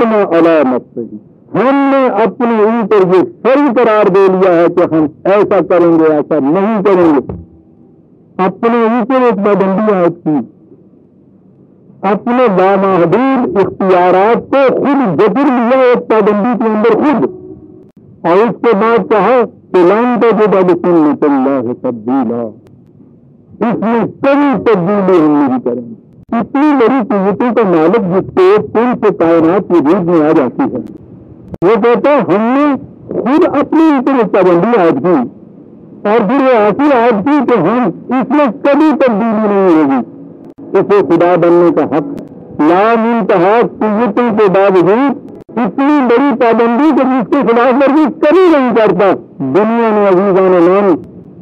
कतबना अलामत सही हमने अपने ऊपर ये सही करार दे लिया है कि हम ऐसा करेंगे, ऐसा नहीं करेंगे। अपने ऊपर एक पाबंदी आयत की अपने बामहदूद इख्तियार को खुद जबर लिया, एक पाबंदी के अंदर खुद। और उसके बाद कहा कि लान तो जो बद सुन्नत तब्दीला। इसमें कभी तब्दीली हम नहीं करेंगे। इतनी बड़ी कीमतों का मालिक जिसके पुल से कायनात की रूप में आ जाती है। वो कहता, हमने खुद अपनी ऊपर पाबंदी आज की। और फिर वो ऐसी आज की कि हम इसमें कभी तब्दीली नहीं होगी। इसे खुदा बनने का हक लाम इंतहा कीमतों के बावजूद इतनी बड़ी पाबंदी कि जिसके खिलाफ वर्जी कभी नहीं करता। दुनिया में अजीजा नाम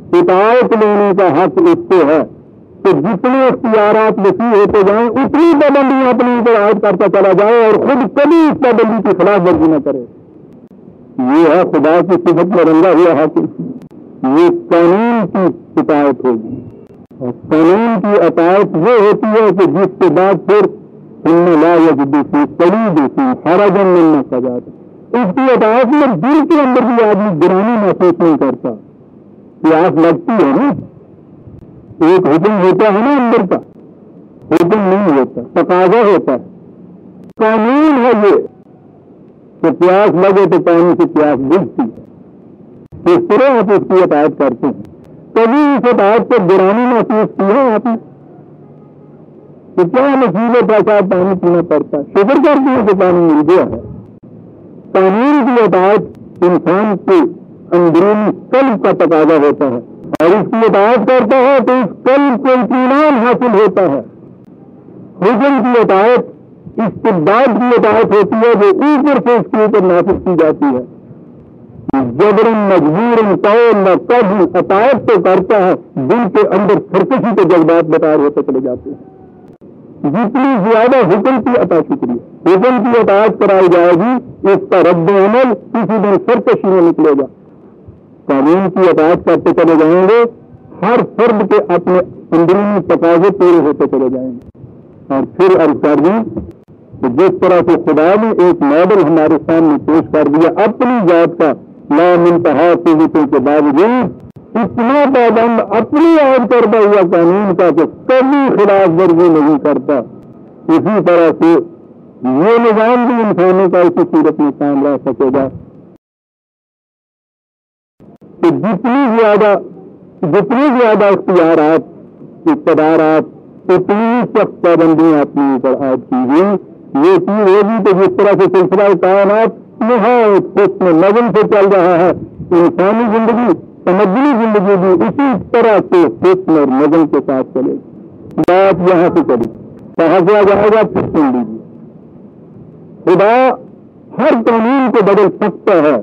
शिकायत लेने का हक इससे है। कि जितने अख्तियार वसी होते जाए, उतनी पाबंदियाँ अपने ऊपर आयद करता चला जाए और खुद कभी इस पाबंदी की खिलाफ वर्जी न करे। ये है खुदा की सिफत में रंगा हुआ हक ये कानून की शिकायत होगी। और कानून की अतायत वो होती है कि जिसके बाद फिर उनमें ला यजदी कड़ी देती हरा जन मिलना सजा उसकी अतायत में दिल के अंदर भी आदमी गिरानी महसूस नहीं करता। प्यास लगती है ना? एक हुक्म होता है ना अंदर का। हुक्म नहीं होता, तकाजा होता है। कानून है ये। तो प्यास लगे तो पानी से प्यास बुझती है। इस तरह आप उसकी अतायत करते हैं। कभी इस अतायत को गिरानी महसूस की है आपने? तो क्या नसीबे पैसा पानी पीना पड़ता है? शुक्र करती है कि पानी मिल गया है। कानून की अतायत इंसान के अंदरूनी कल्ब का तकाजा होता है। और इसकी अतायत करता है तो इस कल को इतमान हासिल होता है। हुक्म की अतायत इस्तेबाद की अतायत होती है जो ऊपर से इसके ऊपर नाफिज की जाती है। जबरन मजबूर न कभी अतायत तो करता है, दिल के अंदर सरकशी के जज्बात बताए होते चले जाते हैं। जितनी ज़्यादा हुक्म की अता शुक्रिया। हुक्म की अतायत कराई जाएगी, इसका रद्द अमल किसी दिन सरकशी में निकलेगा। कानून की अतायत करते चले जाएँगे, हर फर्द के अपने अंदरूनी तकाजे पूरे होते चले जाएँगे। और फिर अर्ज़ कर कि जिस तरह से खुदा ने एक मॉडल हमारे सामने पेश कर दिया, अपनी जात का नाम इंतहा पीड़ितों के बावजूद, इतना पाबंद अपनी आयद करता हुआ कानून का कि कभी खिलाफ वर्जी नहीं करता। इसी तरह से ये निज़ाम भी इंसानों का इसी सूरत में काम रह सकेगा। कि जितनी ज़्यादा जितनी ज़्यादा इख्तियार इकतदार उतनी सख्त पाबंदियाँ अपने ऊपर आज की हुई ये चीज़ होगी तो जिस तरह से सिलसिला कायनात नहायत हुस्न नजम से चल रहा है। इंसानी ज़िंदगी समझनी ज़िंदगी भी इसी तरह से हुस्न और नजम के साथ चलेगी बात यहाँ से चली कहा से जाएगा? फिर सुन लीजिए। खुदा हर कानून को बदल सकता है।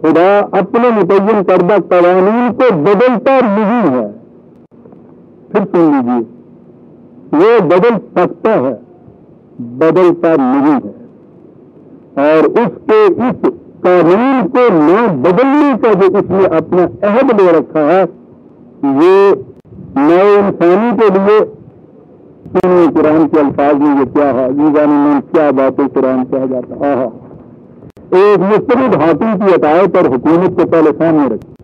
खुदा अपने मुतयन करदा कवानीन को बदलता नहीं है। फिर सुन लीजिए वो बदल सकता है, बदलता नहीं है। और उसके इस कानून को न बदलने का जो इसने अपना अहद ले रखा है, ये नए इंसानी के लिए कुरान के अल्फाज में ये क्या है? ये जाने क्या बातें कुरान कहा जाता है एक मुस्तरद हाथी की अटाय पर हुकूमत को पहले सामने रखी।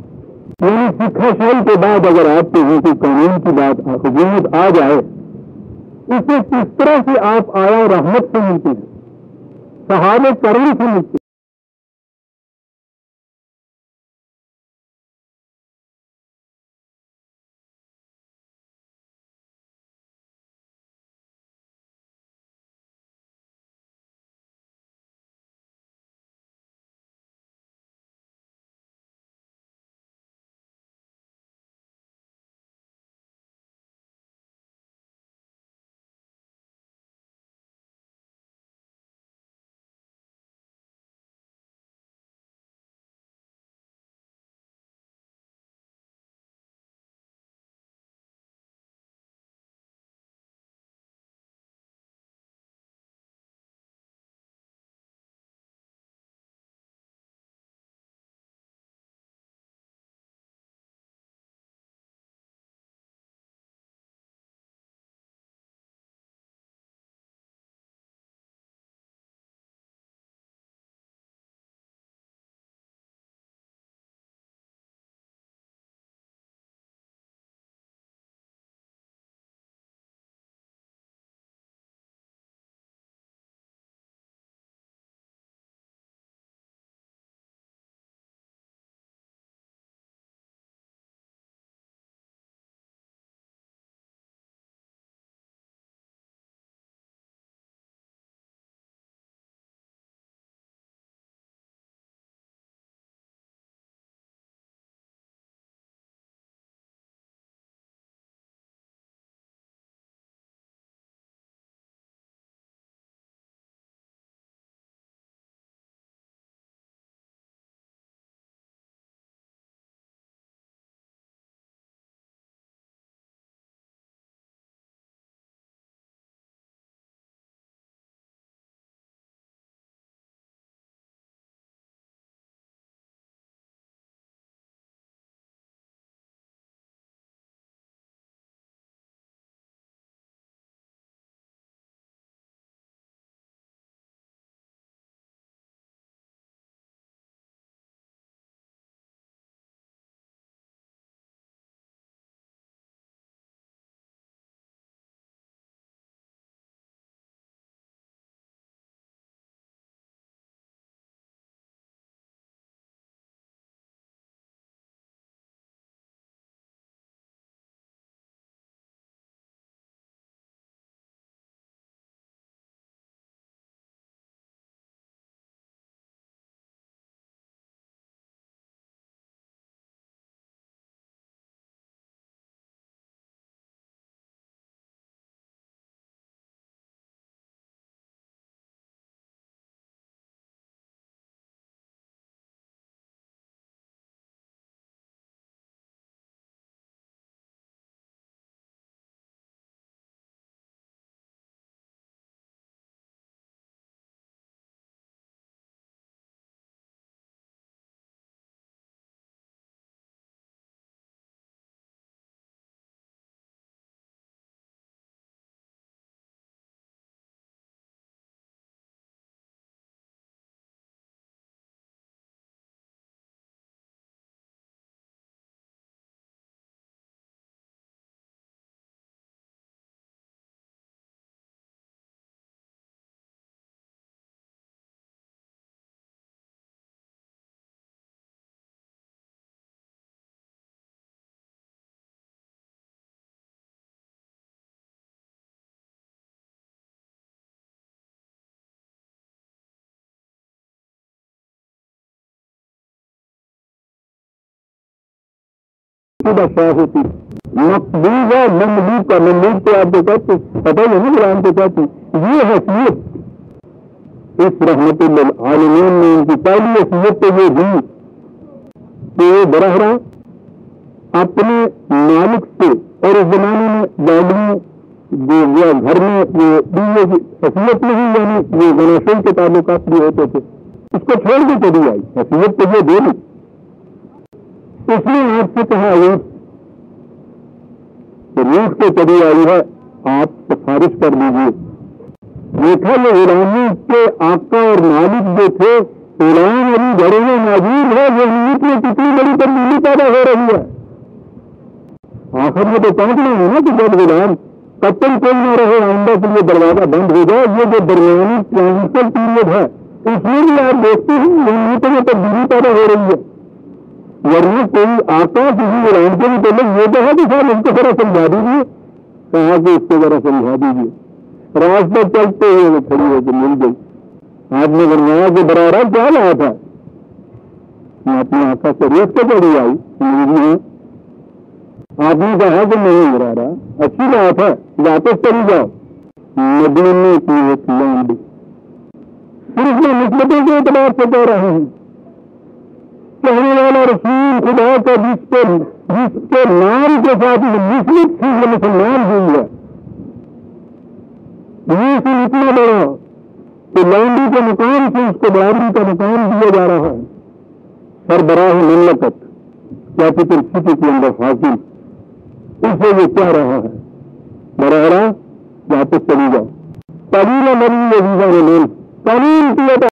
यानी शिक्षाशाही के बाद अगर आपके की कानून की बात हुकूमत आ जाए इसे किस तरह से आप आया रहमत से मिलते हैं? सहारे करण से मिलते खुदा शाह होती मकबूजा का ममलूक तो आपको कहते पता ही है ना गुलाम को कहते ये हैसियत इस रहमत आलमीन ने उनकी पहली हैसियत तो ये दी कि वो बरहरा अपने मालिक से और उस जमाने में बैगनी जो या घर में जो बीजे की हैसियत नहीं यानी ये गणेशन के ताल्लुकात भी होते थे उसको छोड़ के चली आई हैसियत तो ये दे दी उसने आपसे कहा ऊँट तो रूठ के चली आई है, आप सिफारिश कर लीजिए देखा ये ईरानी के आका और मालिक जो थे, ईरान अभी घरों में मौजूद है वो नीत में कितनी बड़ी तब्दीली पैदा हो रही है। आखिर में तो पहुँचना है ना कि जब गुलाम कत्ल कोई न रहे, आइंदा के लिए दरवाज़ा बंद हो जाए, ये जो दरमियानी ट्रांजिशन पीरियड है उसमें भी आप देखते हैं नीति में तब्दीली पैदा हो रही है। वरना कोई आता किसी के भी पहले ये तो है कि साहब, इसको जरा समझा दीजिए। कहा कि इसको जरा समझा दीजिए। रास्ता चलते हुए वो खड़ी होकर मिल गई। आपने फरमाया कि बरारा क्या रहा था मैं अपनी आंखा से रेत के चढ़ी आई आपने कहा कि नहीं बरारा अच्छी बात है, वापस चली जाओ। मदीने की एक लौंडी सिर्फ़ मैं निस्बतों के एतबार से कह रहा हूँ। कहने वाला रसूल खुदा का जिसके जिसके नाम के साथ मुस्लिम थी वो मुसलमान हुई है। ये सिर्फ़ इतना बड़ा कि लौंडी के मुकाम से उसको बराबरी का मुकाम दिया जा रहा है। सरबराह ममलकत कैपिटल सिटी के अंदर हासिल उसे ये कह रहा है बरहरा वापस चली जाओ। कबीला मरी ये वीज़ा ने कानून किया